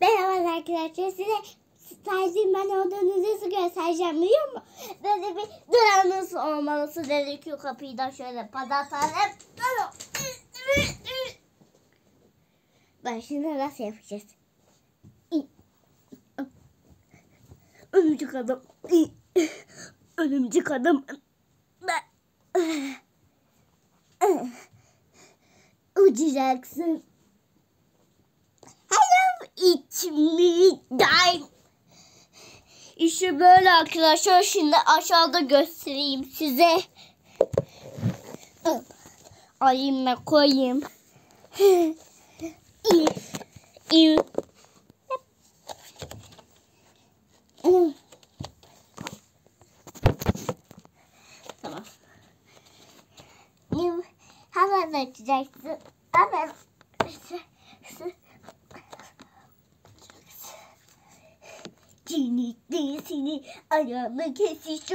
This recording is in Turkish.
Merhaba arkadaşlar size Sercim ben olduğunuzu göstereceğim biliyor musun? Böyle bir duranız olmalısı gerekiyor kapıyı da şöyle patatalım. Ben nasıl yapacağız? Örümcek adam. Örümcek adam. Uçacaksın. İşte böyle arkadaşlar. Şimdi aşağıda göstereyim size. Alayım ve koyayım. Tamam. Hemen açacaksın. Hemen. 地に電子にあらむけしし。